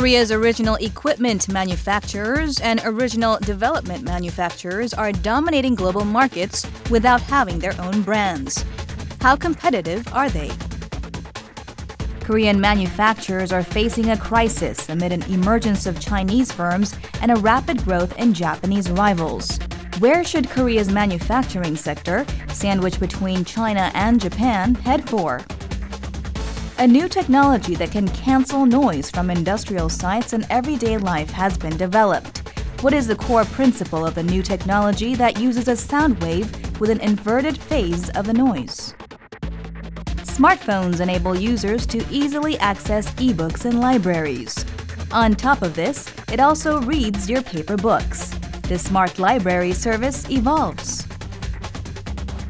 Korea's original equipment manufacturers and original development manufacturers are dominating global markets without having their own brands. How competitive are they? Korean manufacturers are facing a crisis amid an emergence of Chinese firms and a rapid growth in Japanese rivals. Where should Korea's manufacturing sector, sandwiched between China and Japan, head for? A new technology that can cancel noise from industrial sites and everyday life has been developed. What is the core principle of the new technology that uses a sound wave with an inverted phase of the noise? Smartphones enable users to easily access ebooks and libraries. On top of this, it also reads your paper books. The smart library service evolves.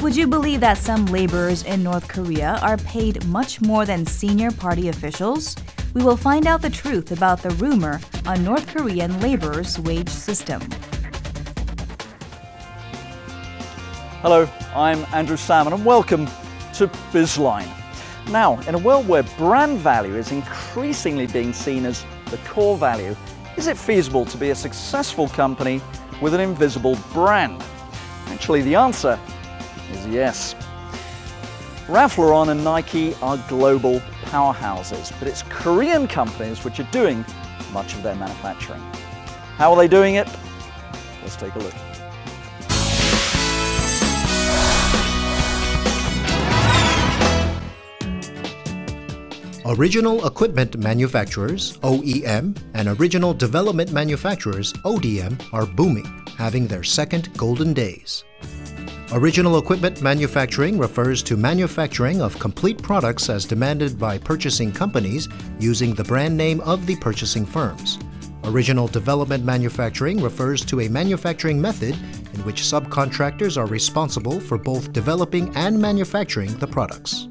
Would you believe that some laborers in North Korea are paid much more than senior party officials? We will find out the truth about the rumor on North Korean laborers' wage system. Hello, I'm Andrew Salmon and welcome to Bizline. Now, in a world where brand value is increasingly being seen as the core value, is it feasible to be a successful company with an invisible brand? Actually, the answer is yes. Ralph Lauren and Nike are global powerhouses, but it's Korean companies which are doing much of their manufacturing. How are they doing it? Let's take a look. Original Equipment Manufacturers, OEM, and Original Development Manufacturers, ODM, are booming, having their second golden days. Original equipment manufacturing refers to manufacturing of complete products as demanded by purchasing companies using the brand name of the purchasing firms. Original development manufacturing refers to a manufacturing method in which subcontractors are responsible for both developing and manufacturing the products.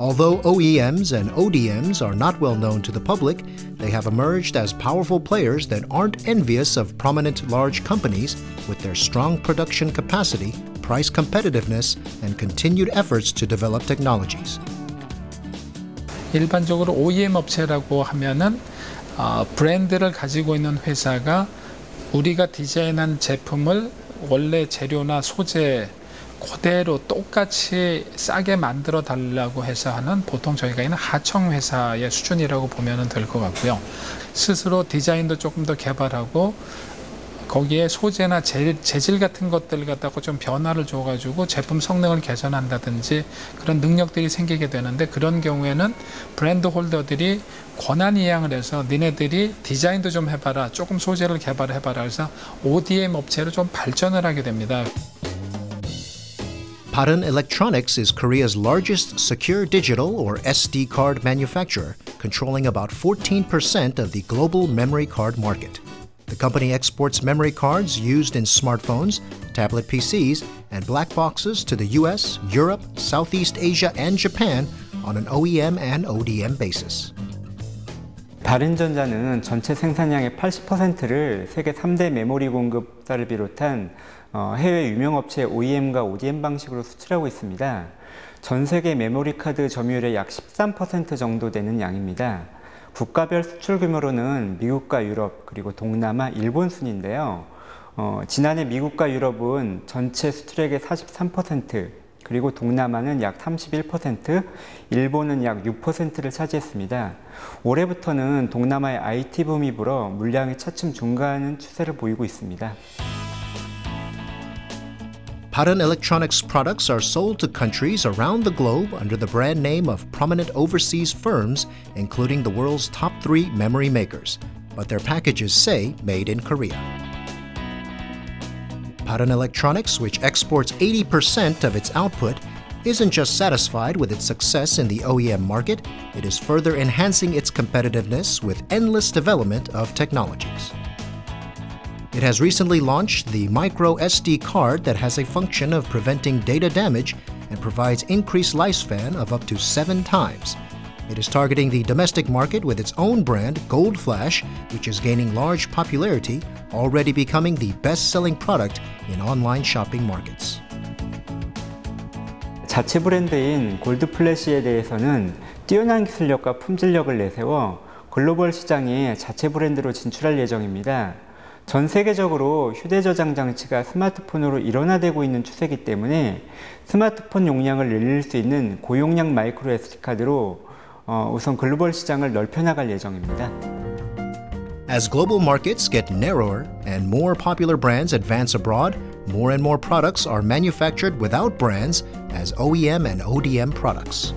Although OEMs and ODMs are not well known to the public, they have emerged as powerful players that aren't envious of prominent large companies with their strong production capacity, price competitiveness, and continued efforts to develop technologies. 일반적으로 OEM 업체라고 하면은 어, 브랜드를 가지고 있는 회사가 우리가 디자인한 제품을 원래 재료나 소재 그대로 똑같이 싸게 만들어 달라고 해서 하는 보통 저희가 있는 하청 회사의 수준이라고 보면 될 것 같고요. 스스로 디자인도 조금 더 개발하고 거기에 소재나 재, 질 같은 것들 갖다가 좀 변화를 줘가지고 제품 성능을 개선한다든지 그런 능력들이 생기게 되는데 그런 경우에는 브랜드 홀더들이 권한 이양을 해서 니네들이 디자인도 좀 해봐라 조금 소재를 개발해봐라 해서 ODM 업체로 좀 발전을 하게 됩니다. Paran Electronics is Korea's largest secure digital or SD card manufacturer, controlling about 14% of the global memory card market. The company exports memory cards used in smartphones, tablet PCs, and black boxes to the US, Europe, Southeast Asia, and Japan on an OEM and ODM basis. 바른전자는 전체 생산량의 80%를 세계 3대 메모리 공급사를 비롯한 해외 유명 업체 OEM과 ODM 방식으로 수출하고 있습니다. 전 세계 메모리 카드 점유율의 약 13% 정도 되는 양입니다. 국가별 수출 규모로는 미국과 유럽 그리고 동남아, 일본 순인데요. 어, 지난해 미국과 유럽은 전체 수출액의 43% 그리고 동남아는 약 31%, 일본은 약 6%를 차지했습니다. 올해부터는 동남아의 IT 붐이 불어 물량이 차츰 증가하는 추세를 보이고 있습니다. Barun Electronics products are sold to countries around the globe under the brand name of prominent overseas firms, including the world's top three memory makers, but their packages say made in Korea. Barun Electronics, which exports 80% of its output, isn't just satisfied with its success in the OEM market, it is further enhancing its competitiveness with endless development of technologies. It has recently launched the micro SD card that has a function of preventing data damage and provides increased lifespan of up to seven times. It is targeting the domestic market with its own brand, Gold Flash, which is gaining large popularity, already becoming the best-selling product in online shopping markets. 자체 브랜드인 골드 플래시에 대해서는 뛰어난 기술력과 품질력을 내세워 글로벌 시장에 자체 브랜드로 진출할 예정입니다. 전 세계적으로 휴대 저장 장치가 스마트폰으로 일원화되고 있는 추세이기 때문에 스마트폰 용량을 늘릴 수 있는 고용량 마이크로 SD카드로 어, 우선 글로벌 시장을 넓혀 나갈 예정입니다. As global markets get narrower and more popular brands advance abroad, more and more products are manufactured without brands as OEM and ODM products.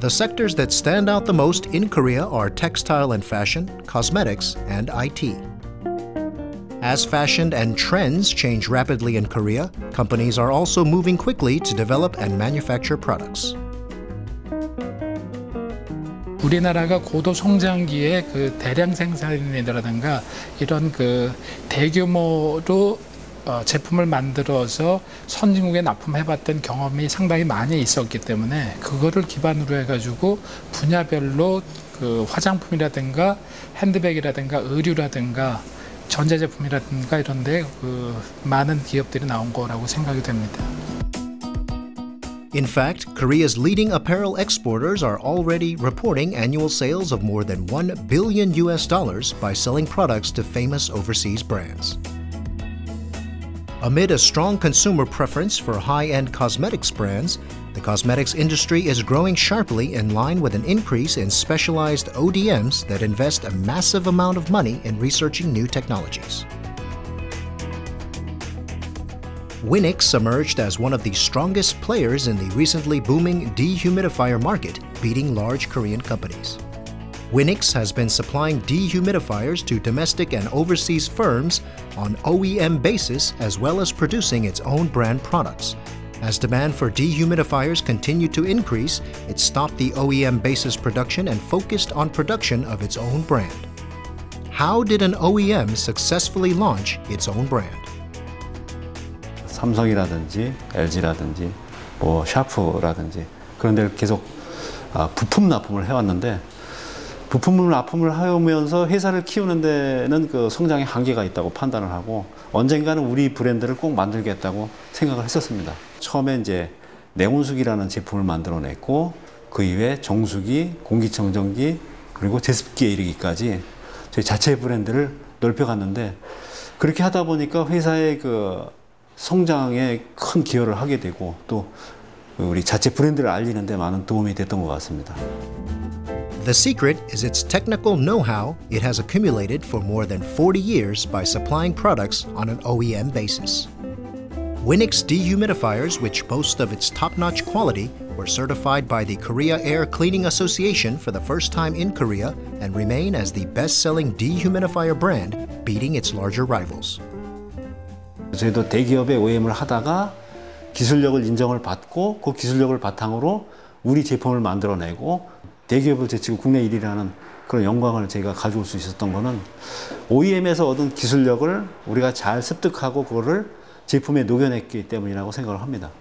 The sectors that stand out the most in Korea are textile and fashion, cosmetics, and IT. As fashion and trends change rapidly in Korea, companies are also moving quickly to develop and manufacture products. 우리나라가 고도 성장기에 그 대량 생산이라든가 이런 그 대규모로 어, 제품을 만들어서 선진국에 납품해봤던 경험이 상당히 많이 있었기 때문에 그거를 기반으로 해가지고 분야별로 그 화장품이라든가 핸드백이라든가 의류라든가 전자제품이라든가 이런데 그 많은 기업들이 나온 거라고 생각이 됩니다. In fact, Korea's leading apparel exporters are already reporting annual sales of more than 1 billion US dollars by selling products to famous overseas brands. Amid a strong consumer preference for high-end cosmetics brands, the cosmetics industry is growing sharply in line with an increase in specialized ODMs that invest a massive amount of money in researching new technologies. Winix emerged as one of the strongest players in the recently booming dehumidifier market, beating large Korean companies. Winix has been supplying dehumidifiers to domestic and overseas firms on OEM basis as well as producing its own brand products. As demand for dehumidifiers continued to increase, it stopped the OEM basis production and focused on production of its own brand. How did an OEM successfully launch its own brand? 삼성이라든지 LG라든지 뭐 샤프라든지 그런 데를 계속 아, 부품 납품을 해왔는데 부품을 납품을 하면서 회사를 키우는 데는 그 성장의 한계가 있다고 판단을 하고 언젠가는 우리 브랜드를 꼭 만들겠다고 생각을 했었습니다. 처음에 이제 냉온수기라는 제품을 만들어냈고 그 이후에 정수기, 공기청정기 그리고 제습기에 이르기까지 저희 자체 브랜드를 넓혀갔는데 그렇게 하다 보니까 회사의 그 성장에 큰 기여를 하게 되고 또 우리 자체 브랜드를 알리는 데 많은 도움이 됐던 것 같습니다. The secret is its technical know-how it has accumulated for more than 40 years by supplying products on an OEM basis. Winix dehumidifiers, which boast of its top-notch quality, were certified by the Korea Air Cleaning Association for the first time in Korea and remain as the best-selling dehumidifier brand, beating its larger rivals. 저희도 대기업의 OEM을 하다가 기술력을 인정을 받고 그 기술력을 바탕으로 우리 제품을 만들어내고 대기업을 제치고 국내 1위라는 그런 영광을 제가 가져올 수 있었던 거는 OEM에서 얻은 기술력을 우리가 잘 습득하고 그거를 제품에 녹여냈기 때문이라고 생각을 합니다.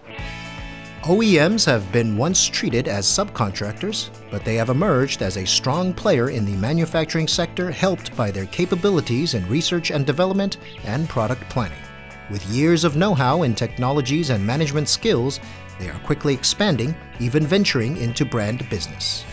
OEMs have been once treated as subcontractors, but they have emerged as a strong player in the manufacturing sector helped by their capabilities in research and development and product planning. With years of know-how in technologies and management skills, they are quickly expanding, even venturing into brand business.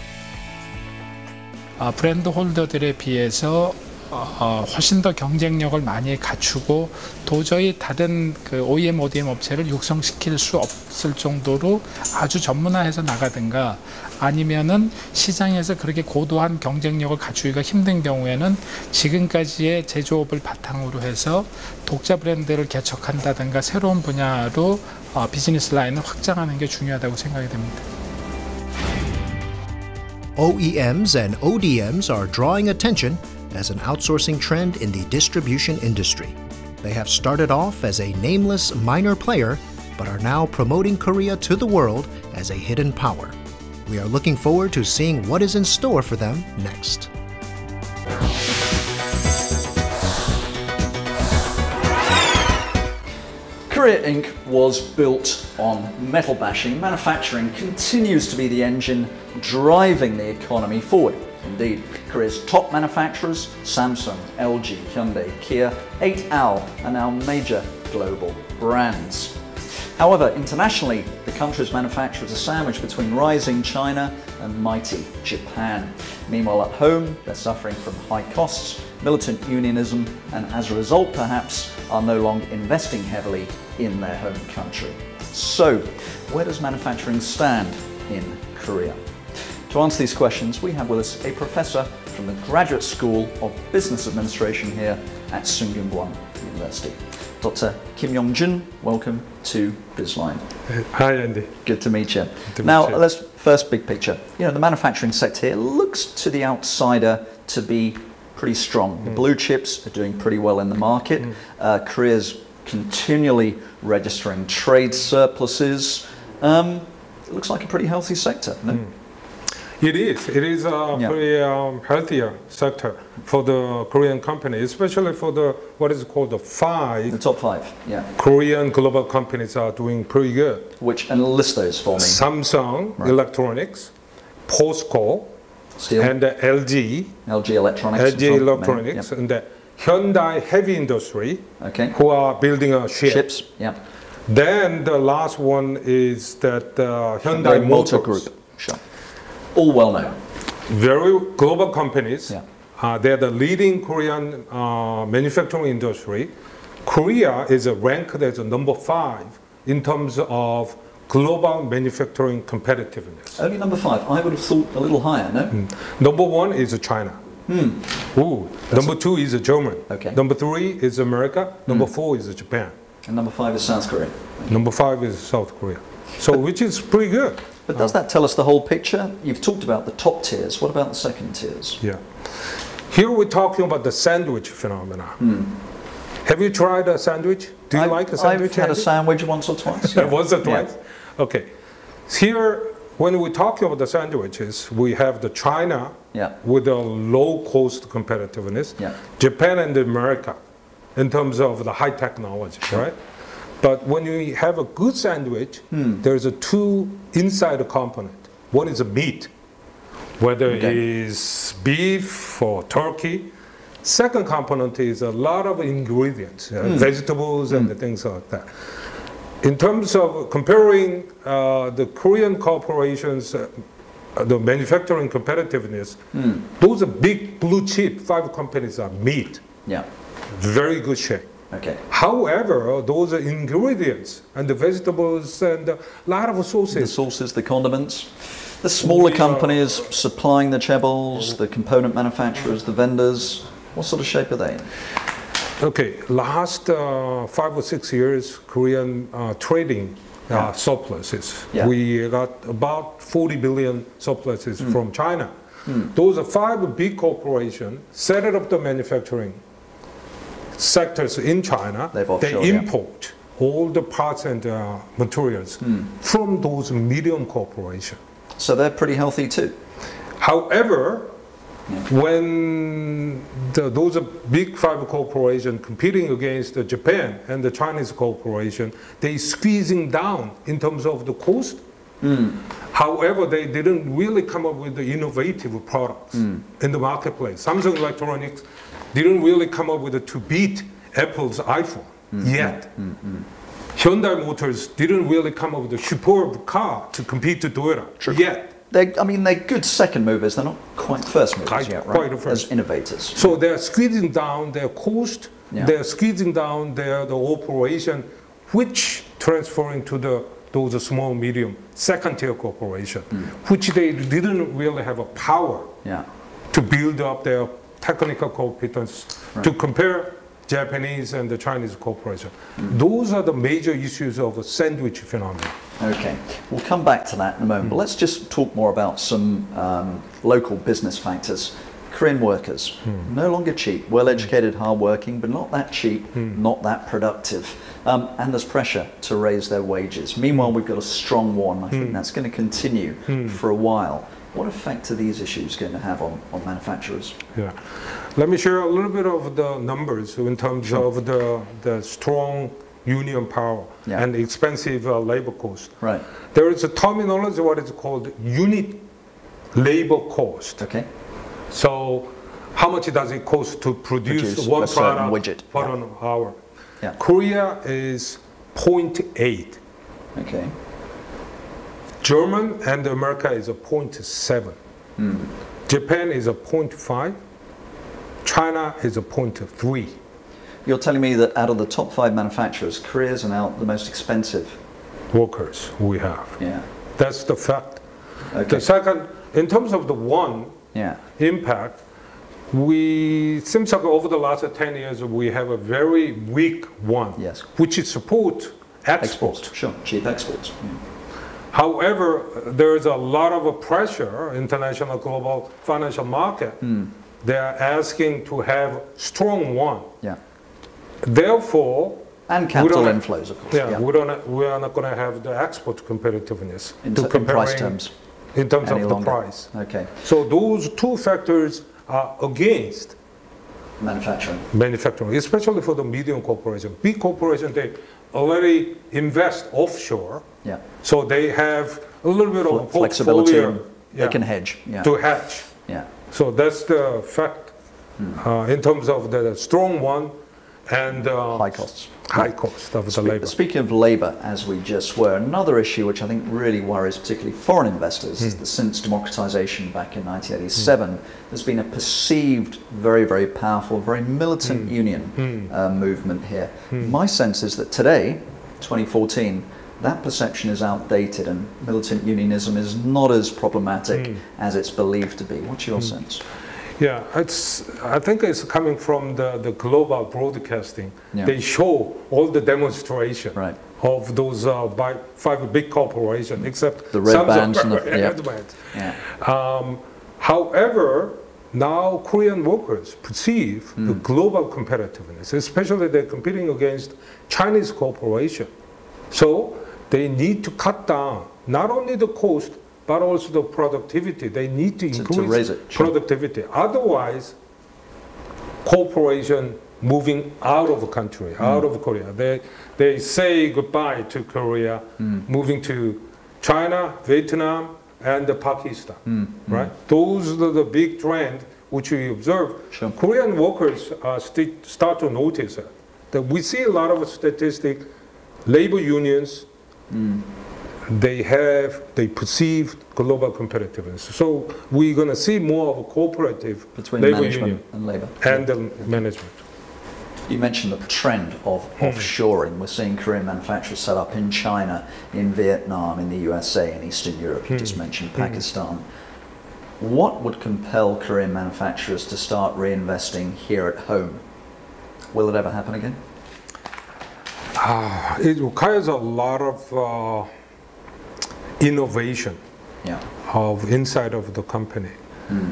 아, 브랜드 홀더들에 비해서 어, 훨씬 더 경쟁력을 많이 갖추고 도저히 다른 그 OEM, ODM 업체를 육성시킬 수 없을 정도로 아주 전문화해서 나가든가 아니면은 시장에서 그렇게 고도한 경쟁력을 갖추기가 힘든 경우에는 지금까지의 제조업을 바탕으로 해서 독자 브랜드를 개척한다든가 새로운 분야로 어, 비즈니스 라인을 확장하는 게 중요하다고 생각이 됩니다. OEMs and ODMs are drawing attention as an outsourcing trend in the distribution industry. They have started off as a nameless minor player, but are now promoting Korea to the world as a hidden power. We are looking forward to seeing what is in store for them next. Korea Inc. was built on metal bashing. Manufacturing continues to be the engine driving the economy forward. Indeed, Korea's top manufacturers, Samsung, LG, Hyundai, Kia, 8AL, are now major global brands. However, internationally, the countries' manufacturers are sandwiched between rising China and mighty Japan. Meanwhile, at home, they're suffering from high costs, militant unionism, and as a result, perhaps, are no longer investing heavily in their home country. So, where does manufacturing stand in Korea? To answer these questions, we have with us a professor from the Graduate School of Business Administration here at Sungkyunkwan University. Dr. Kim Yong-jun, welcome to BizLine. Hi, Andy. Good to meet you. to now, meet you. let's first big picture. You know, the manufacturing sector here looks to the outsider to be pretty strong. The Mm. blue chips are doing pretty well in the market. Uh, Korea's continually registering trade surpluses. Um, it looks like a pretty healthy sector. No? It is. It is a Yeah. very um, healthier sector for the Korean company, especially for the what is called the five. The top five, yeah. Korean global companies are doing pretty good. Which and list those for me. Samsung Right. Electronics, POSCO, Steel, and the LG, LG Electronics. LG Electronics, Yep. and the Hyundai Heavy Industry, Okay. who are building a ship. Ships, yeah. Then the last one is that uh, Hyundai Hyundai Motor. Group. All well known. very global companies. Yeah. Uh, they're the leading Korean uh, manufacturing industry. Korea is ranked as a number five in terms of global manufacturing competitiveness. Only number five. I would have thought a little higher, no? Number one is China. Ooh. Number two is Germany. Hmm. Okay. Hmm. Number three is America. Number four is Japan. And number five is South Korea. Number five is South Korea. So, which is pretty good. But does that tell us the whole picture? You've talked about the top tiers. What about the second tiers? Yeah. Here we're talking about the sandwich phenomena. Have you tried a sandwich? Do you Hmm. I've- like a sandwich? I've had a sandwich once or twice. Once or Yeah. twice? Okay. Here, when we're talking about the sandwiches, we have the China Yeah. with a low cost competitiveness, Yeah. Japan and America in terms of the high technology, right? But when you have a good sandwich, Hmm. there's a two inside a component. One is a meat, whether it Okay. is beef or turkey. Second component is a lot of ingredients, uh, Hmm. vegetables and the things like that. In terms of comparing uh, the Korean corporations, uh, uh, the manufacturing competitiveness, Hmm. those are big blue chip five companies are meat, Yeah. very good shape. Okay. However, those are ingredients and the vegetables and a lot of sauces. The sauces. the condiments. The smaller are- companies supplying the chaebols, the component manufacturers, the vendors. What sort of shape are they in? Okay, last uh, five or six years, Korean uh, trading uh, Yeah. surpluses. Yeah. We got about 40 billion surpluses Hmm. from China. Those are five big corporations set up the manufacturing sectors in China. They offshored, yeah. import all the parts and uh, materials Hmm. from those medium corporations. So they're pretty healthy too. However, when the, those big five corporations competing against the Japan and the Chinese corporation, they squeezing down in terms of the cost. However, they didn't really come up with the innovative products in the marketplace. Samsung Electronics didn't really come up with it to beat Apple's iPhone yet. Hyundai Motors didn't really come up with a superb car to compete to Toyota yet. They, I mean, they're good second movers. They're not quite first movers Quite- yet, right? quite first. As innovators. So they're squeezing down their cost, Yeah. they're squeezing down their the operation, which transferring to the those small, medium, second tier corporation, Hmm. which they didn't really have a power Yeah. to build up their technical competence to compare Japanese and the Chinese corporation. Hmm. Those are the major issues of a sandwich phenomenon. Okay, we'll come back to that in a moment. But let's just talk more about some um, local business factors. Korean workers, no longer cheap, well educated, hard working, but not that cheap, not that productive. Um, and there's pressure to raise their wages. Meanwhile, we've got a strong won, and I think that's going to continue for a while. What effect are these issues going to have on, on manufacturers? Yeah. Let me share a little bit of the numbers in terms of the, the strong union power Yeah. and expensive uh, labor cost. Right. There is a terminology, what is called unit labor cost. Okay. So how much does it cost to produce, Produce one product widget. per Yeah. hour? Yeah. Korea is 0.8. Okay. German and America is a 0.7. Japan is a 0.5. China is a 0.3. You're telling me that out of the top five manufacturers, Korea's are now the most expensive. workers we have. Yeah. That's the fact. Okay. The second, in terms of the won Yeah. impact, we seems like over the last 10 years we have a very weak won, Yes. which is support export. Exports. Sure. Cheap exports. Yeah. However, there's a lot of pressure, international global financial market. Hmm. They're asking to have strong won. Yeah. Therefore, And capital inflows, of course. yeah, we don't. We are not going to have the export competitiveness In, to in price terms. In terms any of the price. Okay. So those two factors are against Manufacturing. manufacturing, especially for the medium corporation. Big corporation, they already invest offshore, Yeah. so they have a little bit Fle- of flexibility. yeah, They can hedge. Yeah. to hedge. Yeah. So that's the fact uh, in terms of the strong won and uh, High costs. high cost of the labor. Speaking of labour, as we just were, another issue which I think really worries particularly foreign investors Hmm. is that since democratisation back in 1987, there's been a perceived very, very powerful, very militant Hmm. union uh, movement here. My sense is that today, 2014, that perception is outdated and militant unionism is not as problematic Hmm. as it's believed to be. What's your sense? Yeah, it's. I think it's coming from the, the global broadcasting. Yeah. They show all the demonstration Right. of those uh, by five big corporations, except The red some bands and the- red yeah. bands. Yeah. Um, however, now Korean workers perceive Hmm. the global competitiveness, especially they're competing against Chinese corporation. So they need to cut down not only the cost but also the productivity. They need to To- to increase it, sure. productivity. Otherwise, corporation moving out of the country, Hmm. out of Korea. They they say goodbye to Korea, Hmm. moving to China, Vietnam, and Pakistan. Hmm. Right? Those are the big trend which we observe. Sure. Korean workers uh, sti- start to notice it. That we see a lot of statistic, labor unions. Hmm. They have, they perceive global competitiveness. So we're going to see more of a cooperative Between labor management union and labour. and the management. You mentioned the trend of Hmm. offshoring. We're seeing Korean manufacturers set up in China, in Vietnam, in the USA, in Eastern Europe. You Hmm. just mentioned Pakistan. What would compel Korean manufacturers to start reinvesting here at home? Will it ever happen again? It requires a lot of uh, innovation Yeah. of inside of the company. Hmm.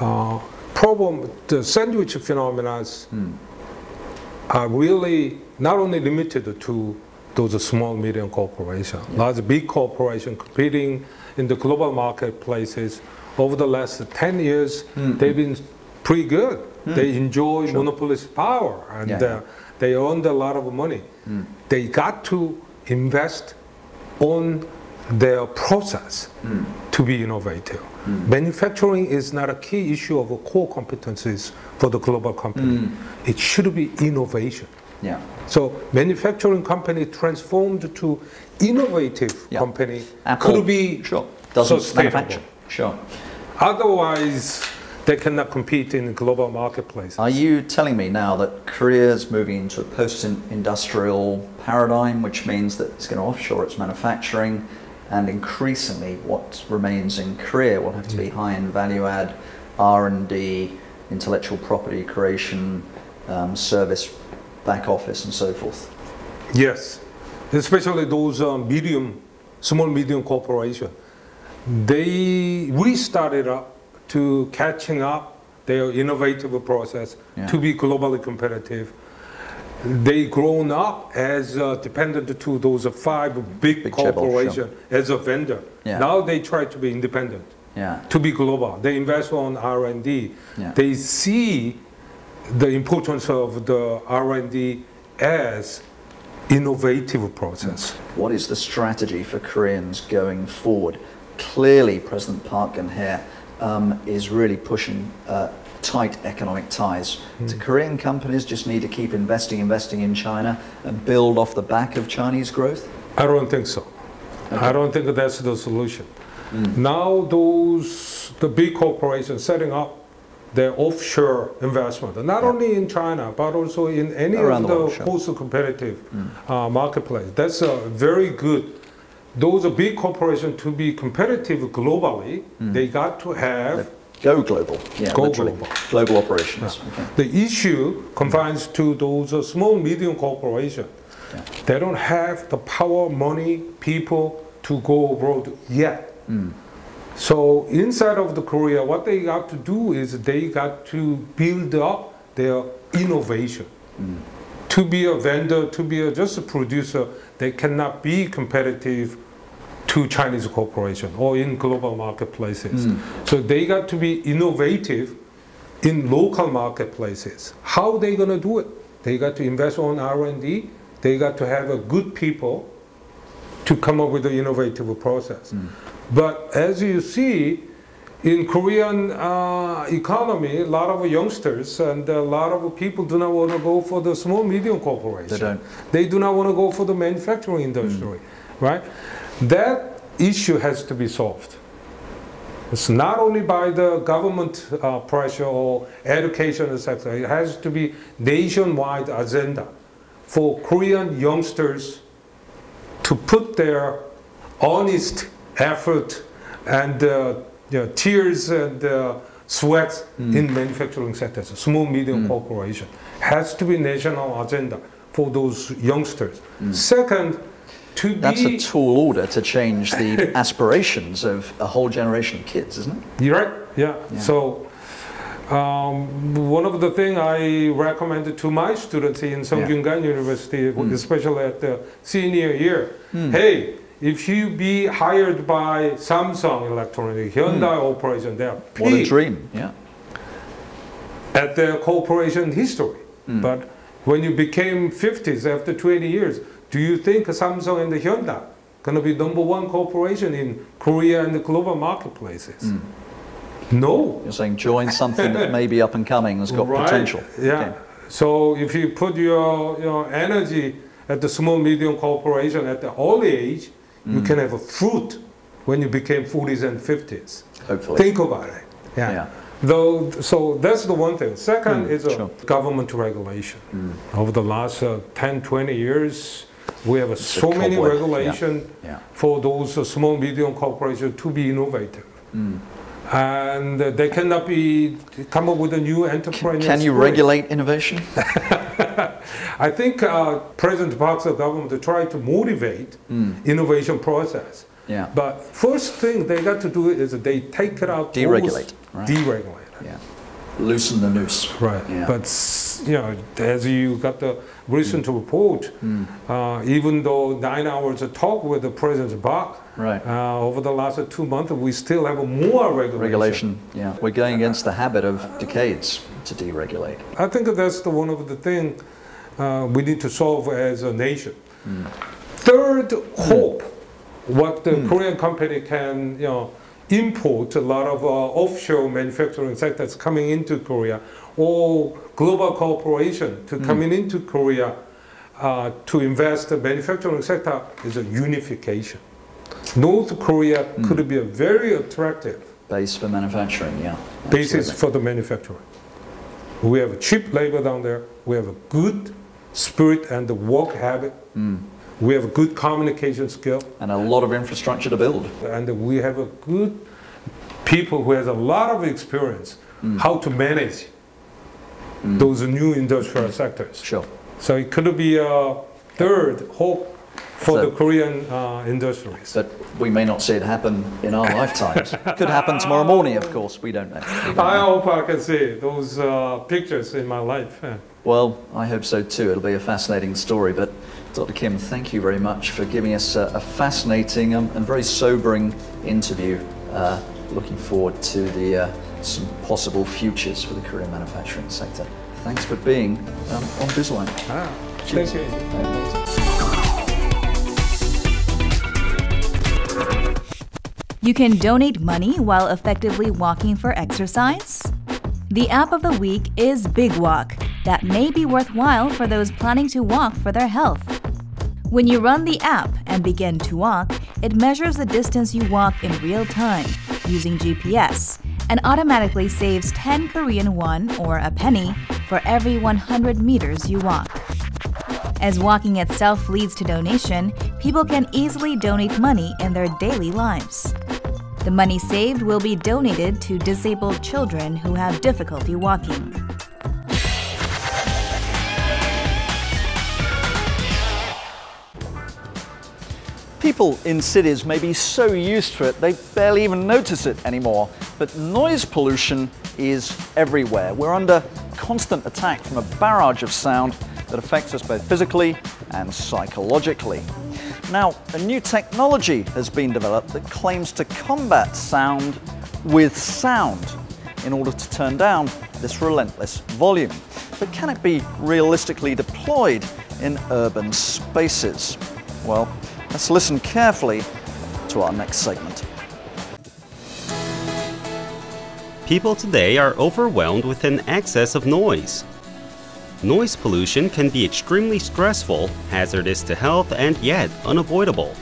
Uh, problem, the sandwich phenomena hmm. are really not only limited to those small medium corporations. Large big corporation competing in the global marketplaces over the last 10 years, hmm. they've been pretty good. They enjoy monopolist power and Yeah, uh, they earned a lot of money. They got to invest on their process to be innovative. Hmm. Manufacturing is not a key issue of core competencies for the global company. Hmm. It should be innovation. Yeah. So manufacturing company transformed to innovative Yeah. company Apple could be sure doesn't sustainable. manufacture. Sure. Otherwise, they cannot compete in the global marketplace. Are you telling me now that Korea is moving into a post-industrial paradigm, which means that it's going to offshore its manufacturing, and increasingly what remains in Korea will have to be high-end value-add, R&D, intellectual property creation, um, service, back office, and so forth? Yes, especially those uh, medium, small medium corporation. They restarted up to catching up their innovative process Yeah. to be globally competitive. They grown up as uh, dependent to those five big, Big chaebols, corporations as a vendor. Yeah. Now they try to be independent Yeah. to be global. They invest on R&D. Yeah. They see the importance of the R&D as innovative process. What is the strategy for Koreans going forward? Clearly, President Park Geun-hye um, is really pushing uh, tight economic ties. Hmm. Do Korean companies just need to keep investing, investing in China and build off the back of Chinese growth? I don't think so. I don't think that's the solution. Hmm. Now those the big corporations setting up their offshore investment, not only in China but also in any Around of the the, world, sure. cost competitive hmm. uh, marketplace. That's a very good. Those are big corporations to be competitive globally. They got to have Go global. Yeah, Go literally. global. Global operations. Okay. The issue confines to those uh, small, medium corporations. They don't have the power, money, people to go abroad yet. So inside of the Korea, what they got to do is they got to build up their innovation. To be a vendor, to be a, just a producer, they cannot be competitive to Chinese corporation or in global marketplaces. Mm. So they got to be innovative in local marketplaces. How they gonna do it? They got to invest on R&D. They got to have a good people to come up with the innovative process. Mm. But as you see, in Korean uh, economy, a lot of youngsters and a lot of people do not want to go for the small medium corporation. They don't. They do not want to go for the manufacturing industry, mm. right? That issue has to be solved. It's not only by the government uh, pressure or education sector. It has to be nationwide agenda for Korean youngsters to put their honest effort and uh, you know, tears and uh, sweat in manufacturing sectors, small medium corporation has to be national agenda for those youngsters. Second, to That's a be tall order to change the aspirations of a whole generation of kids, isn't it? You're right. Yeah. So um, one of the things I recommended to my students in Sungkyunkwan University, mm. especially at the senior year, mm. hey, if you be hired by Samsung Electronics, Hyundai mm. Operation, they are What a dream. Yeah. at their corporation history. But when you became 50s after 20 years, do you think Samsung and the Hyundai going to be number one corporation in Korea and the global marketplaces? No. You're saying join something that may be up and coming has got Right, potential. Yeah. Okay. So if you put your, your energy at the small medium corporation at the early age, you Mm. can have a fruit when you became 40s and 50s. Hopefully. Think about it. Yeah. Yeah. Though, so that's the one thing. Second is a sure. government regulation. Over the last uh, 10, 20 years, we have uh, so many cobweb, yeah, regulation yeah. for those uh, small, medium corporations to be innovative. Mm. And uh, they cannot be come up with a new enterprise. Can you regulate innovation? I think uh, President Park's government tried to motivate innovation process. Yeah. But first thing they got to do is they take it out. Deregulate, right. Deregulate. Yeah. Loosen the noose. Right. Yeah. But you know, as you got the recent report, uh, even though nine hours of talk with the President Park, Right. uh, over the last two months, we still have more regulation. Regulation. Yeah. We're going against the habit of decades to deregulate. I think that's the one of the thing uh, we need to solve as a nation. Third, hope. What the Korean company can, you know, import a lot of uh, offshore manufacturing sectors coming into Korea, or global corporation to coming into Korea uh, to invest the manufacturing sector is a unification. North Korea could be a very attractive Base for manufacturing. Yeah. basis absolutely. for the manufacturing. We have cheap labor down there. We have a good spirit and the work habit. We have a good communication skill, And a lot of infrastructure to build. and we have a good people who has a lot of experience how to manage those new industrial sectors. Sure. So it could be a third hope for So- the Korean uh, industries. But we may not see it happen in our lifetimes. Could happen tomorrow morning, of course. We don't know. We don't I know. hope I can see those uh, pictures in my life. yeah. Well, I hope so too. It'll be a fascinating story. But Dr. Kim, thank you very much for giving us a, a fascinating um, and very sobering interview. Uh, looking forward to the uh, some possible futures for the Korean manufacturing sector. Thanks for being um, on Bizline. Ah, thank you. You can donate money while effectively walking for exercise. The app of the week is Big Walk, that may be worthwhile for those planning to walk for their health. When you run the app and begin to walk, it measures the distance you walk in real time using GPS and automatically saves 10 Korean won or a penny for every 100 meters you walk. As walking itself leads to donation, people can easily donate money in their daily lives. The money saved will be donated to disabled children who have difficulty walking. People in cities may be so used to it they barely even notice it anymore, but noise pollution is everywhere. We're under constant attack from a barrage of sound that affects us both physically and psychologically. Now, a new technology has been developed that claims to combat sound with sound in order to turn down this relentless volume. But can it be realistically deployed in urban spaces? Well, Let's listen carefully to our next segment. People today are overwhelmed with an excess of noise. Noise pollution can be extremely stressful, hazardous to health, and yet unavoidable.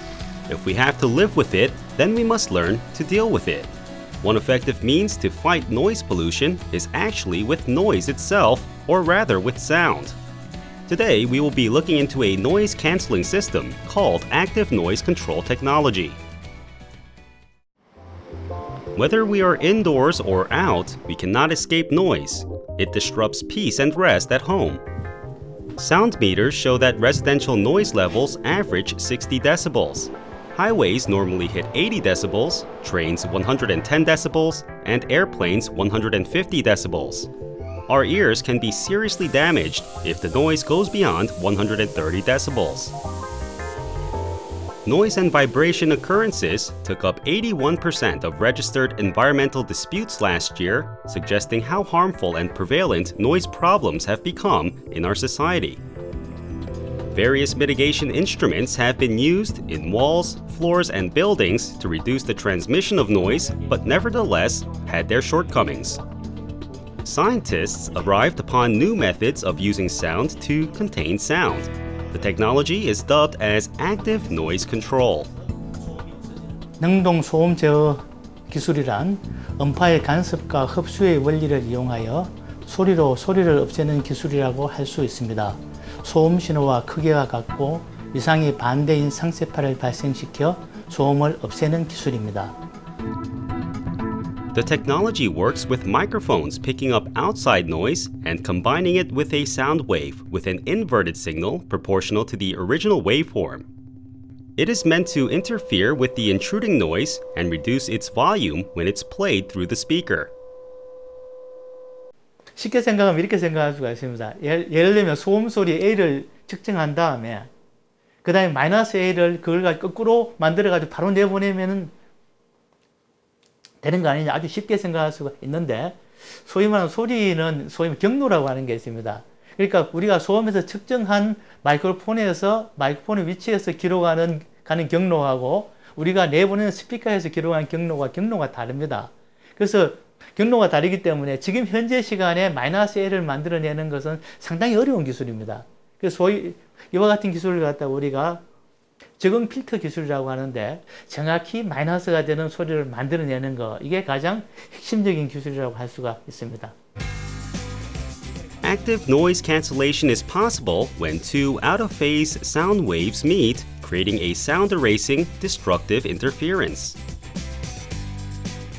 If we have to live with it, then we must learn to deal with it. One effective means to fight noise pollution is actually with noise itself, or rather with sound. Today, we will be looking into a noise cancelling system called Active Noise Control Technology. Whether we are indoors or out, we cannot escape noise. It disrupts peace and rest at home. Sound meters show that residential noise levels average 60 decibels. Highways normally hit 80 decibels, trains 110 decibels, and airplanes 150 decibels our ears can be seriously damaged if the noise goes beyond 130 decibels. Noise and vibration occurrences took up 81% of registered environmental disputes last year, suggesting how harmful and prevalent noise problems have become in our society. Various mitigation instruments have been used in walls, floors, and buildings to reduce the transmission of noise, but nevertheless had their shortcomings scientists arrived upon new methods of using sound to contain sound. The technology is dubbed as active noise control. 능동 소음 제어 기술이란 음파의 간섭과 흡수의 원리를 이용하여 소리로 소리를 없애는 기술이라고 할 수 있습니다. 소음 신호와 크기가 같고 위상이 반대인 상세파를 발생시켜 소음을 없애는 기술입니다. The technology works with microphones picking up outside noise and combining it with a sound wave with an inverted signal proportional to the original waveform. It is meant to interfere with the intruding noise and reduce its volume when it's played through the speaker. 쉽게 생각하면 이렇게 생각할 수가 있습니다. 예를, 예를 들면 소음 소리 A를 측정한 다음에 그 다음에 마이너스 A를 그걸 가지고 거꾸로 만들어 가지고 바로 내보내면은 되는 거 아니냐 아주 쉽게 생각할 수가 있는데 소위 말하는 소리는 소위 경로라고 하는 게 있습니다. 그러니까 우리가 소음에서 측정한 마이크로폰에서 마이크폰의 위치에서 기록하는 가는 경로하고 우리가 내보내는 스피커에서 기록하는 경로가 경로가 다릅니다. 그래서 경로가 다르기 때문에 지금 현재 시간에 마이너스 L을 만들어내는 것은 상당히 어려운 기술입니다. 그래서 소위 이와 같은 기술을 갖다 우리가 적응 필터 기술이라고 하는데 정확히 마이너스가 되는 소리를 만들어내는 거 이게 가장 핵심적인 기술이라고 할 수가 있습니다. Active noise cancellation is possible when two out-of-phase sound waves meet, creating a sound-erasing, destructive interference.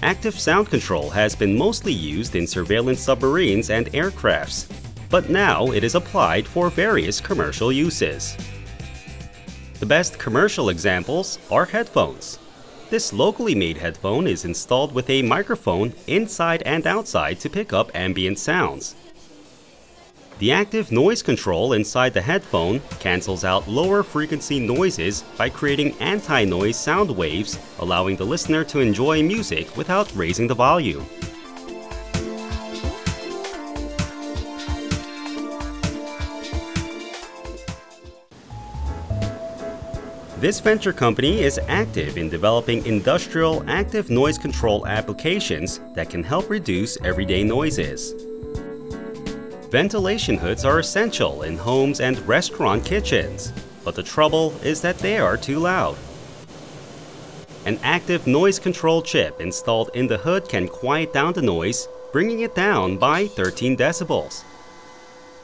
Active sound control has been mostly used in surveillance submarines and aircrafts, but now it is applied for various commercial uses. The best commercial examples are headphones. This locally made headphone is installed with a microphone inside and outside to pick up ambient sounds. The active noise control inside the headphone cancels out lower frequency noises by creating anti-noise sound waves, allowing the listener to enjoy music without raising the volume. This venture company is active in developing industrial active noise control applications that can help reduce everyday noises. Ventilation hoods are essential in homes and restaurant kitchens, but the trouble is that they are too loud. An active noise control chip installed in the hood can quiet down the noise, bringing it down by 13 decibels.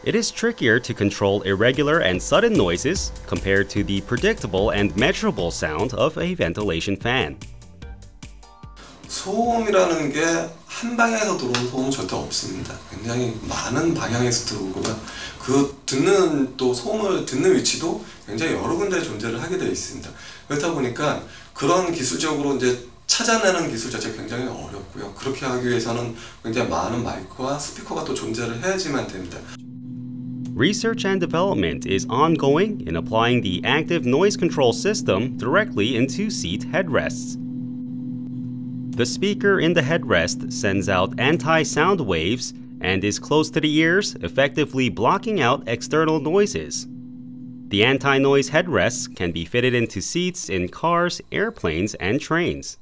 It is trickier to control irregular and sudden noises compared to the predictable and measurable sound of a ventilation fan. 소음이라는 게 한 방향에서 들어오는 소음은 절대 없습니다. 굉장히 많은 방향에서 들어오고요. 그 듣는 또 소음을 듣는 위치도 굉장히 여러 군데 존재를 하게 되어 있습니다. 그렇다 보니까 그런 기술적으로 이제 찾아내는 기술 자체 굉장히 어렵고요. 그렇게 하기 위해서는 굉장히 많은 마이크와 스피커가 또 존재를 해야지만 됩니다. Research and development is ongoing in applying the active noise control system directly into seat headrests. The speaker in the headrest sends out anti sound waves and is close to the ears, effectively blocking out external noises. The anti noise headrests can be fitted into seats in cars, airplanes, and trains.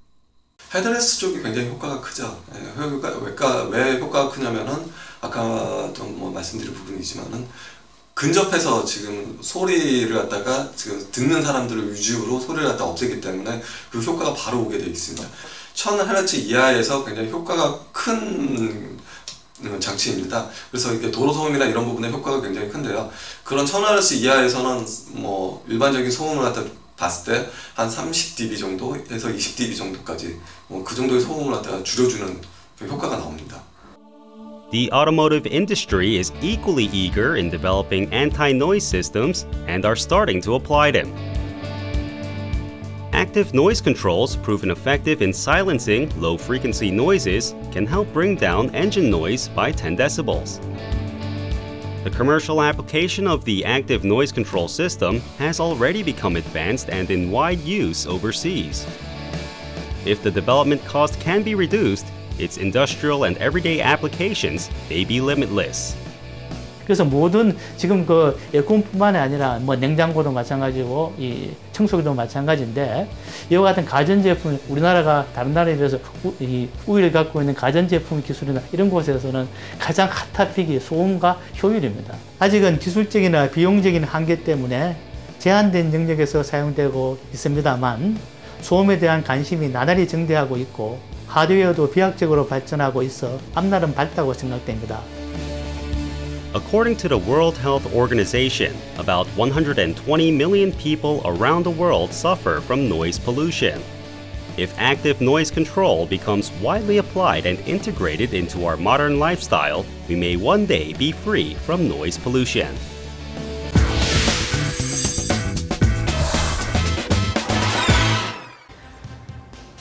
헤드레스 쪽이 굉장히 효과가 크죠. 예, 효과, 왜까, 왜 효과가 크냐면은 아까 좀뭐 말씀드린 부분이지만은 근접해서 지금 소리를 갖다가 지금 듣는 사람들을 위주로 소리를 갖다 없애기 때문에 그 효과가 바로 오게 돼 있습니다. 1000Hz 이하에서 굉장히 효과가 큰 장치입니다. 그래서 이게 도로 소음이나 이런 부분에 효과가 굉장히 큰데요. 그런 1000Hz 이하에서는 뭐 일반적인 소음을 갖다 봤을 때 한 30dB 정도에서 20dB 정도까지 뭐 그 정도의 소음을 갖다가 줄여주는 효과가 나옵니다. The automotive industry is equally eager in developing anti noise systems and are starting to apply them. Active noise controls, proven effective in silencing low frequency noises, can help bring down engine noise by 10 decibels. The commercial application of the active noise control system has already become advanced and in wide use overseas. If the development cost can be reduced, its industrial and everyday applications may be limitless. 그래서 모든 지금 그 에어컨뿐만이 아니라 뭐 냉장고도 마찬가지고 이 청소기도 마찬가지인데 이와 같은 가전 제품 우리나라가 다른 나라에 비해서 우위를 갖고 있는 가전 제품 기술이나 이런 곳에서는 가장 핫 핫픽이 소음과 효율입니다. 아직은 기술적이나 비용적인 한계 때문에 제한된 영역에서 사용되고 있습니다만 소음에 대한 관심이 나날이 증대하고 있고 하드웨어도 비약적으로 발전하고 있어 앞날은 밝다고 생각됩니다. According to the World Health Organization, about 120 million people around the world suffer from noise pollution. If active noise control becomes widely applied and integrated into our modern lifestyle, we may one day be free from noise pollution.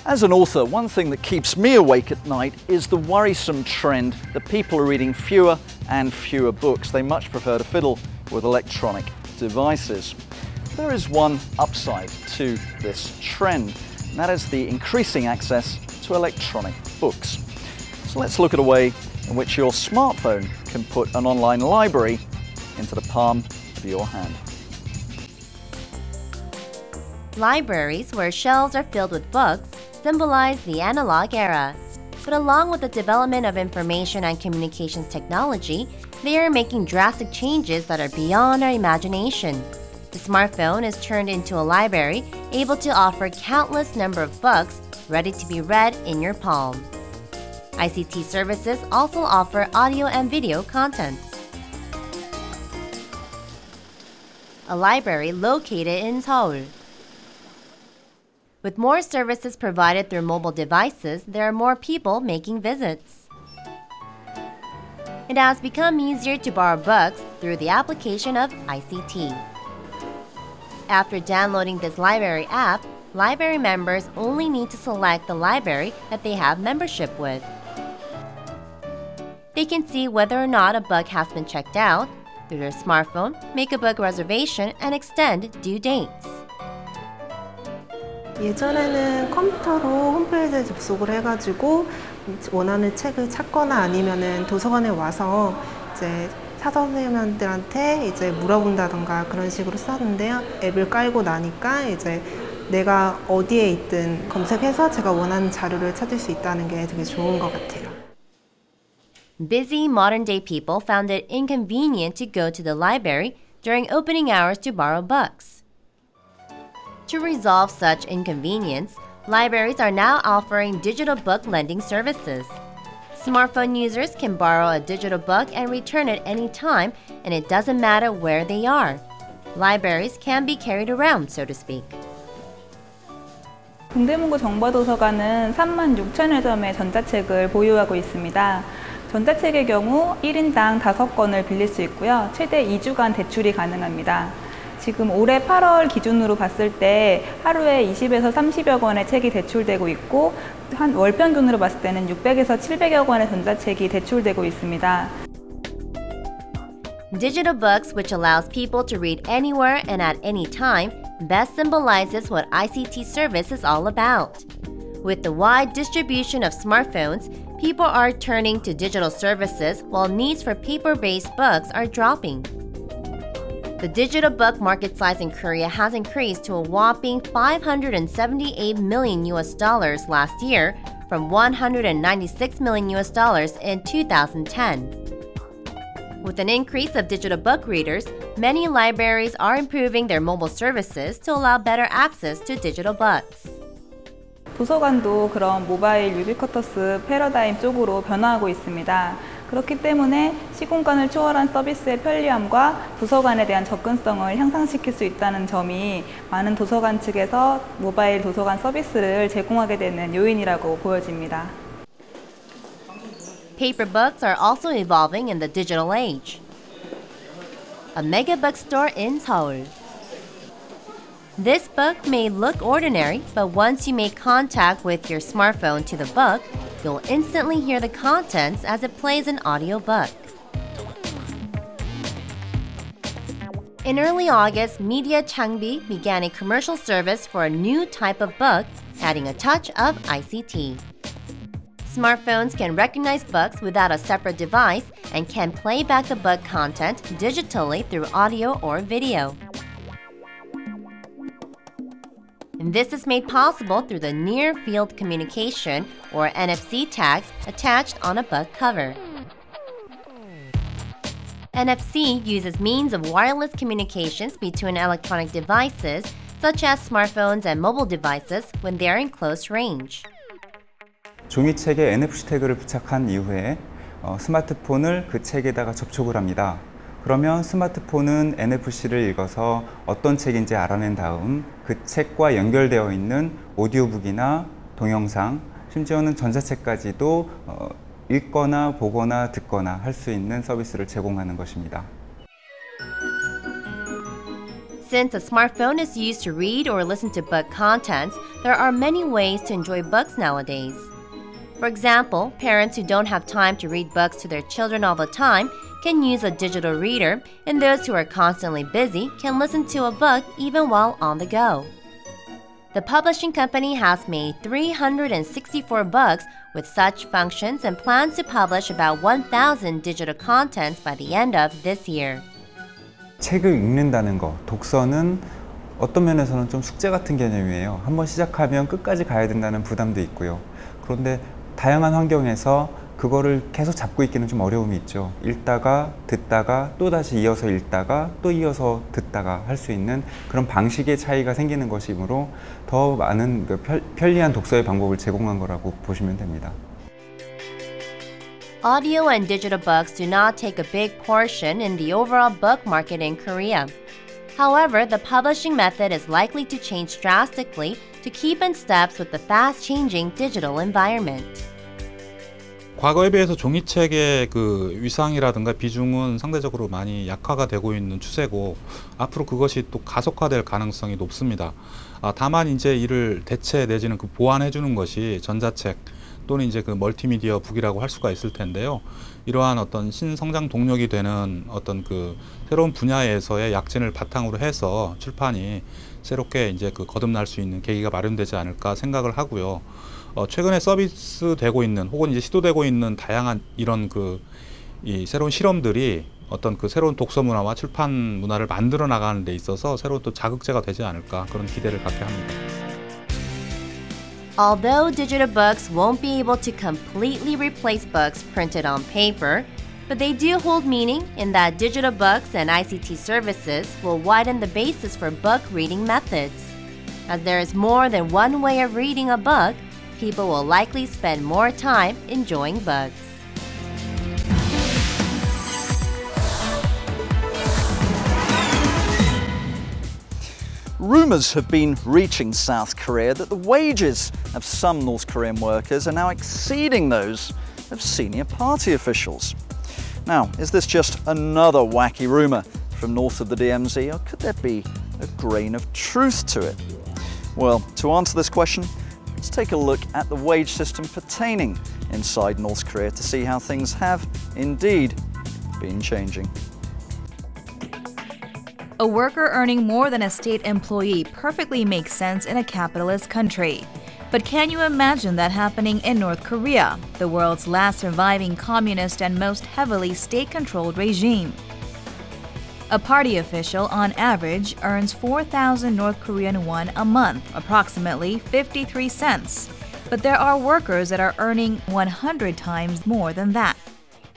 As an author, one thing that keeps me awake at night is the worrisome trend that people are reading fewer and fewer books. They much prefer to fiddle with electronic devices. There is one upside to this trend, and that is the increasing access to electronic books. So let's look at a way in which your smartphone can put an online library into the palm of your hand. Libraries, where shelves are filled with books, symbolize the analog era. But along with the development of information and communications technology, they are making drastic changes that are beyond our imagination. The smartphone is turned into a library able to offer countless number of books ready to be read in your palm. ICT services also offer audio and video contents. A library located in Seoul. With more services provided through mobile devices, there are more people making visits. It has become easier to borrow books through the application of ICT. After downloading this library app, library members only need to select the library that they have membership with. They can see whether or not a book has been checked out through their smartphone, make a book reservation, and extend due dates. 예전에는 컴퓨터로 홈페이지에 접속을 해가지고 원하는 책을 찾거나 아니면은 도서관에 와서 이제 사서 선생님들한테 이제 물어본다던가 그런 식으로 썼는데요. 앱을 깔고 나니까 이제 내가 어디에 있든 검색해서 제가 원하는 자료를 찾을 수 있다는 게 되게 좋은 것 같아요. Busy modern day people found it inconvenient to go to the library during opening hours to borrow books. To resolve such inconvenience, Libraries are now offering digital book lending services. Smartphone users can borrow a digital book and return it anytime, and it doesn't matter where they are. Libraries can be carried around, so to speak. 동대문구 정보도서관은 3만 6천여 점의 전자책을 보유하고 있습니다. 전자책의 경우 1인당 5권을 빌릴 수 있고요. 최대 2주간 대출이 가능합니다. 지금 올해 8월 기준으로 봤을 때 하루에 20에서 30여 권의 책이 대출되고 있고 한 월 평균으로 봤을 때는 600에서 700여 권의 전자책이 대출되고 있습니다. Digital books, which allows people to read anywhere and at any time, best symbolizes what ICT service is all about. With the wide distribution of smartphones, people are turning to digital services while needs for paper based books are dropping. The digital book market size in Korea has increased to a whopping 578 million US dollars last year from 196 million US dollars in 2010. With an increase of digital book readers, many libraries are improving their mobile services to allow better access to digital books. 도서관도 그런 모바일 유비쿼터스 패러다임 쪽으로 변화하고 있습니다. 그렇기 때문에 시공간을 초월한 서비스의 편리함과 도서관에 대한 접근성을 향상시킬 수 있다는 점이 많은 도서관 측에서 모바일 도서관 서비스를 제공하게 되는 요인이라고 보여집니다. Paper books are also evolving in the digital age. A mega bookstore in Seoul. This book may look ordinary, but once you make contact with your smartphone to the book, you'll instantly hear the contents as it plays an audiobook. In early August, Media Changbi began a commercial service for a new type of book, adding a touch of ICT. Smartphones can recognize books without a separate device and can play back the book content digitally through audio or video. And this is made possible through the Near Field Communication or NFC tags attached on a book cover. NFC uses means of wireless communications between electronic devices such as smartphones and mobile devices when they are in close range. 종이책에 NFC 태그를 부착한 이후에 어, 스마트폰을 그 책에다가 접촉을 합니다. 그러면 스마트폰은 NFC를 읽어서 어떤 책인지 알아낸 다음 그 책과 연결되어 있는 오디오북이나 동영상, 심지어는 전자책까지도 어, 읽거나 보거나 듣거나 할 수 있는 서비스를 제공하는 것입니다. Since a smartphone is used to read or listen to book contents, there are many ways to enjoy books nowadays. For example, parents who don't have time to read books to their children all the time can use a digital reader, and those who are constantly busy can listen to a book even while on the go. The publishing company has made 364 books with such functions and plans to publish about 1,000 digital contents by the end of this year. 책을 읽는다는 것, 독서는 어떤 면에서는 좀 숙제 같은 개념이에요. 한번 시작하면 끝까지 가야 된다는 부담도 있고요. 그런데 다양한 환경에서 그거를 계속 잡고 있기는 좀 어려움이 있죠. 읽다가 듣다가 또 다시 이어서 읽다가 또 이어서 듣다가 할 수 있는 그런 방식의 차이가 생기는 것이므로 더 많은 그 편리한 독서의 방법을 제공한 거라고 보시면 됩니다. Audio and digital books do not take a big portion in the overall book market in Korea. However, the publishing method is likely to change drastically to keep in steps with the fast changing digital environment. 과거에 비해서 종이책의 그 위상이라든가 비중은 상대적으로 많이 약화가 되고 있는 추세고 앞으로 그것이 또 가속화될 가능성이 높습니다. 아, 다만 이제 이를 대체 내지는 그 보완해 주는 것이 전자책 또는 이제 그 멀티미디어 북이라고 할 수가 있을 텐데요. 이러한 어떤 신성장 동력이 되는 어떤 그 새로운 분야에서의 약진을 바탕으로 해서 출판이 새롭게 이제 그 거듭날 수 있는 계기가 마련되지 않을까 생각을 하고요. 어, 최근에 서비스되고 있는 혹은 이제 시도되고 있는 다양한 이런 그 이 새로운 실험들이 어떤 그 새로운 독서 문화와 출판 문화를 만들어 나가는 데 있어서 새로운 또 자극제가 되지 않을까 그런 기대를 갖게 합니다. Although digital books won't be able to completely replace books printed on paper, but they do hold meaning in that digital books and ICT services will widen the basis for book reading methods. As there is more than one way of reading a book, people will likely spend more time enjoying bugs. Rumours have been reaching South Korea that the wages of some North Korean workers are now exceeding those of senior party officials. Now, is this just another wacky rumour from north of the DMZ, or could there be a grain of truth to it? Well, to answer this question, let's take a look at the wage system pertaining inside North Korea to see how things have indeed been changing. A worker earning more than a state employee perfectly makes sense in a capitalist country. But can you imagine that happening in North Korea, the world's last surviving communist and most heavily state controlled regime? A party official, on average, earns 4,000 North Korean won a month, approximately 53 cents. But there are workers that are earning 100 times more than that.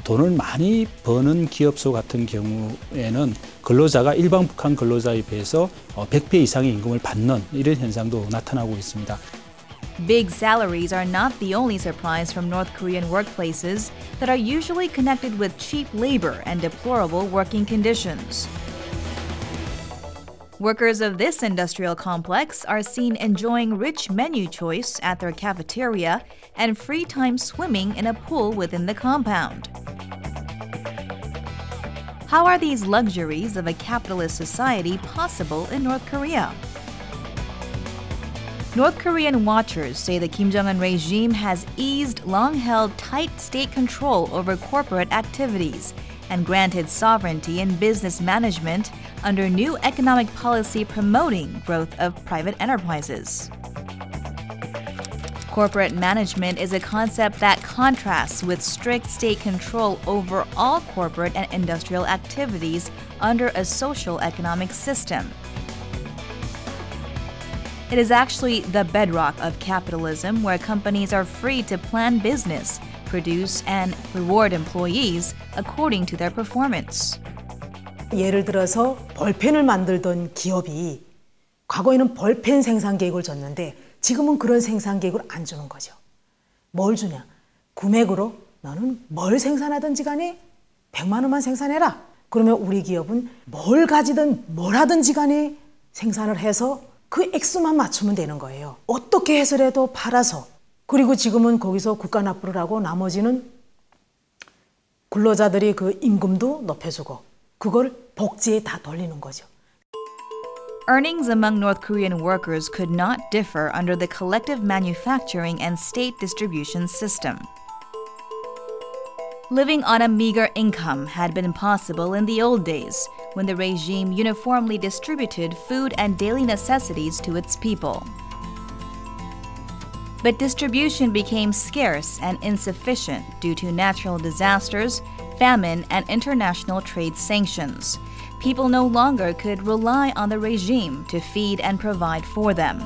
돈을 많이 버는 기업소 같은 경우에는 근로자가 일반 북한 근로자에 비해서 100배 이상의 임금을 받는 이런 현상도 나타나고 있습니다. Big salaries are not the only surprise from North Korean workplaces that are usually connected with cheap labor and deplorable working conditions. Workers of this industrial complex are seen enjoying rich menu choice at their cafeteria and free time swimming in a pool within the compound. How are these luxuries of a capitalist society possible in North Korea? North Korean watchers say the Kim Jong un regime has eased long held tight state control over corporate activities and granted sovereignty in business management under new economic policy promoting growth of private enterprises. Corporate management is a concept that contrasts with strict state control over all corporate and industrial activities under a social economic system. It is actually the bedrock of capitalism where companies are free to plan business, produce, and reward employees according to their performance. 예를 들어서 볼펜을 만들던 기업이 과거에는 볼펜 생산 계획을 줬는데 지금은 그런 생산 계획을 안 주는 거죠. 뭘 주냐? 구매으로 너는 뭘 생산하든지 간에 100만 원만 생산해라. 그러면 우리 기업은 뭘 가지든 뭘 하든지 간에 생산을 해서 그 액수만 맞추면 되는 거예요. 어떻게 해서라도 팔아서 그리고 지금은 거기서 국가 납부를 하고 나머지는 근로자들이 그 임금도 높여주고 그걸 복지에 다 돌리는 거죠. Earnings among North Korean workers could not differ under the collective manufacturing and state distribution system. Living on a meager income had been possible in the old days when the regime uniformly distributed food and daily necessities to its people. But distribution became scarce and insufficient due to natural disasters, famine, and international trade sanctions. People no longer could rely on the regime to feed and provide for them.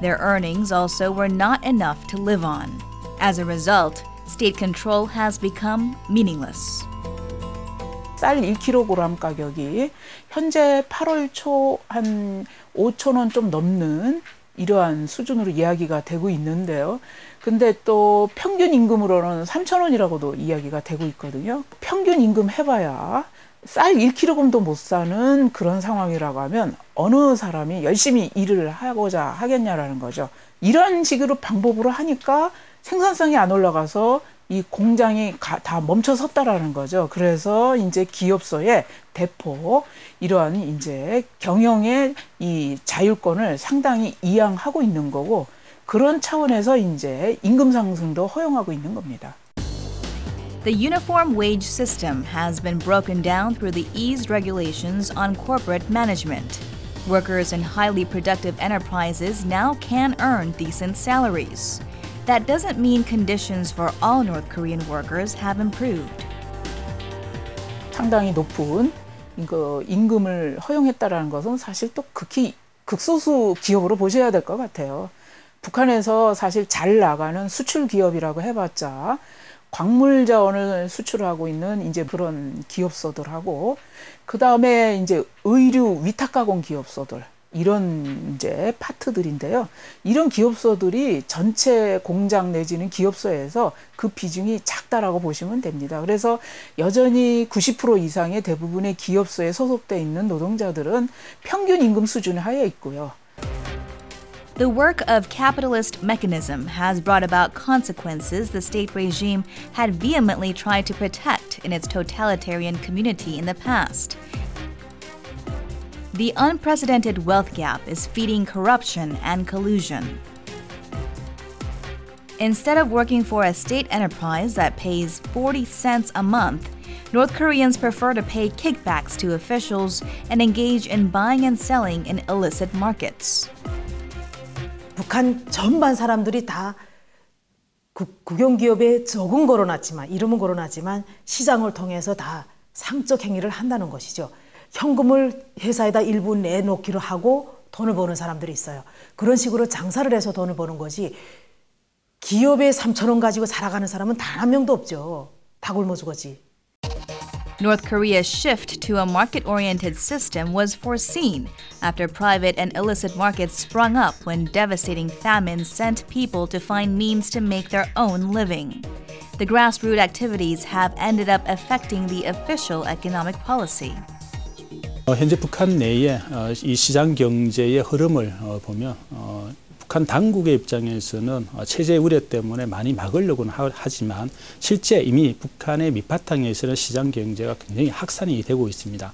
Their earnings also were not enough to live on. As a result, state control has become meaningless. 쌀 1kg 가격이 현재 8월 초 한 5천 원 좀 넘는 이러한 수준으로 이야기가 되고 있는데요. 근데 또 평균 임금으로는 3천 원이라고도 이야기가 되고 있거든요. 평균 임금 해봐야 쌀 1kg도 못 사는 그런 상황이라고 하면 어느 사람이 열심히 일을 하고자 하겠냐라는 거죠. 이런 식으로 방법으로 하니까 생산성이 안 올라가서 이 공장이 가, 다 멈춰 섰다라는 거죠. 그래서 이제 기업소의 대폭 이러한 이제 경영의 이 자율권을 상당히 이양하고 있는 거고 그런 차원에서 이제 임금 상승도 허용하고 있는 겁니다. The uniform wage system has been broken down through the eased regulations on corporate management. Workers in highly productive enterprises now can earn decent salaries. That doesn't mean conditions for all North Korean workers have improved. 상당히 높은 그 임금을 허용했다라는 것은 사실 또 극히 극소수 기업으로 보셔야 될 것 같아요. 북한에서 사실 잘 나가는 수출 기업이라고 해봤자 광물 자원을 수출하고 있는 이제 그런 기업소들하고 그 다음에 이제 의류 위탁 가공 기업소들 이런 이제 파트들인데요. 이런 기업소들이 전체 공장 내지는 기업소에서 그 비중이 작다라고 보시면 됩니다. 그래서 여전히 90% 이상의 대부분의 기업소에 소속돼 있는 노동자들은 평균 임금 수준 하에 있고요. The work of capitalist mechanism has brought about consequences the state regime had vehemently tried to protect in its totalitarian community in the past. The unprecedented wealth gap is feeding corruption and collusion. Instead of working for a state enterprise that pays 40 cents a month, North Koreans prefer to pay kickbacks to officials and engage in buying and selling in illicit markets. 북한 전반 사람들이 다 국, 국영기업에 적은 걸어놨지만 이름은 걸어놨지만 시장을 통해서 다 상적 행위를 한다는 것이죠. 현금을 회사에다 일부 내놓기로 하고 돈을 버는 사람들이 있어요. 그런 식으로 장사를 해서 돈을 버는 거지 기업에 3천 원 가지고 살아가는 사람은 단 한 명도 없죠. 다 굶어 죽었지. North Korea's shift to a market oriented system was foreseen after private and illicit markets sprung up when devastating famines sent people to find means to make their own living. The grassroots activities have ended up affecting the official economic policy. 현재 북한 내에 이 시장 경제의 흐름을 보면 북한 당국의 입장에서는 체제 우려 때문에 많이 막으려고는 하지만 실제 이미 북한의 밑바탕에서는 시장 경제가 굉장히 확산이 되고 있습니다.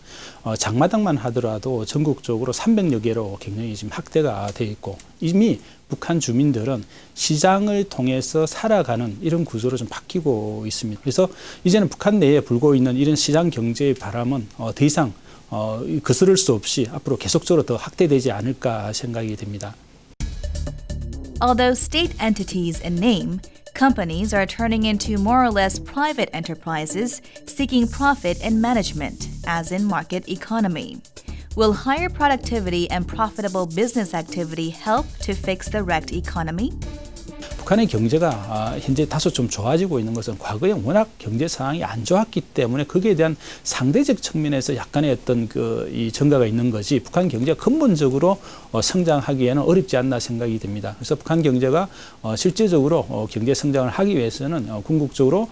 장마당만 하더라도 전국적으로 300여 개로 굉장히 지금 확대가 돼 있고 이미 북한 주민들은 시장을 통해서 살아가는 이런 구조로 좀 바뀌고 있습니다. 그래서 이제는 북한 내에 불고 있는 이런 시장 경제의 바람은 더 이상 어, 거스를 수 없이 앞으로 계속적으로 더 확대되지 않을까 생각이 됩니다. Although state entities in name, companies are turning into more or less private enterprises seeking profit in management, as in market economy. Will higher productivity and profitable business activity help to fix the wrecked economy? 북한의 경제가 현재 다소 좀 좋아지고 있는 것은 과거에 워낙 경제 상황이 안 좋았기 때문에 거기에 대한 상대적 측면에서 약간의 어떤 그 이 증가가 있는 것이 북한 경제가 근본적으로 성장하기에는 어렵지 않나 생각이 됩니다. 그래서 북한 경제가 실제적으로 경제 성장을 하기 위해서는 궁극적으로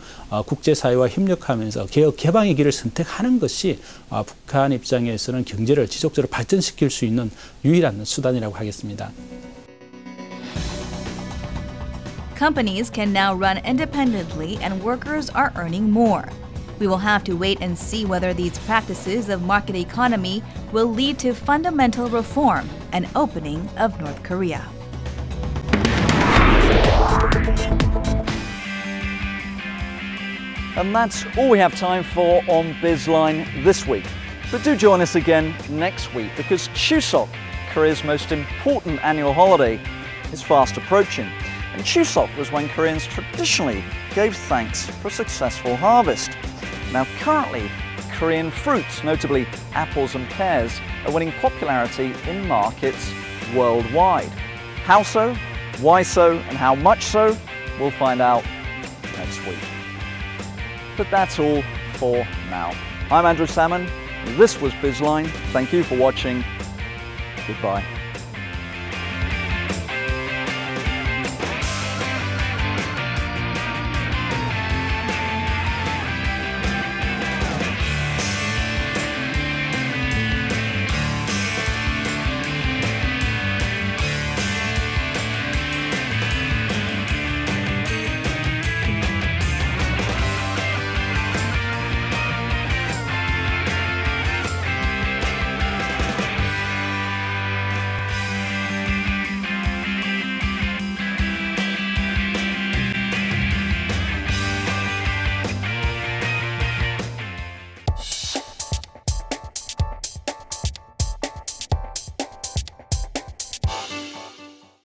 국제사회와 협력하면서 개혁 개방의 길을 선택하는 것이 북한 입장에서는 경제를 지속적으로 발전시킬 수 있는 유일한 수단이라고 하겠습니다. Companies can now run independently and workers are earning more. We will have to wait and see whether these practices of market economy will lead to fundamental reform and opening of North Korea. And that's all we have time for on Bizline this week. But do join us again next week because Chuseok, Korea's most important annual holiday, is fast approaching. And Chuseok was when Koreans traditionally gave thanks for a successful harvest. Now currently, Korean fruits, notably apples and pears, are winning popularity in markets worldwide. How so, why so, and how much so, we'll find out next week. But that's all for now. I'm Andrew Salmon, this was Bizline, thank you for watching, goodbye.